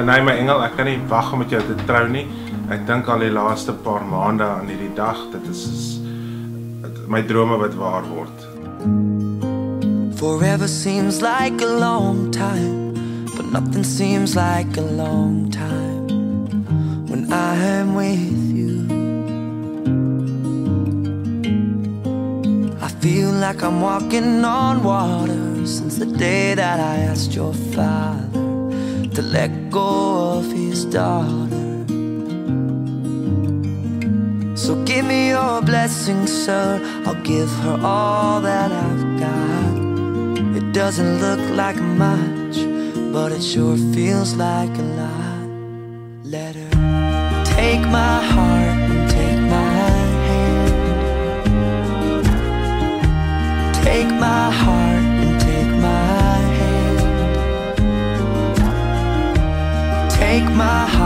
My engel, ek kan nie wag om met jou te trou nie. Ek dink al die laaste paar maande aan hierdie dag. Dit is my drome wat waar word. Forever seems like a long time, but nothing seems like a long time when I am with you. I feel like I'm walking on water since the day that I asked your father to let go of his daughter. So give me your blessing, sir. I'll give her all that I've got. It doesn't look like much, but it sure feels like a lot. Let her take my heart and take my hand. Take my heart my heart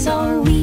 so we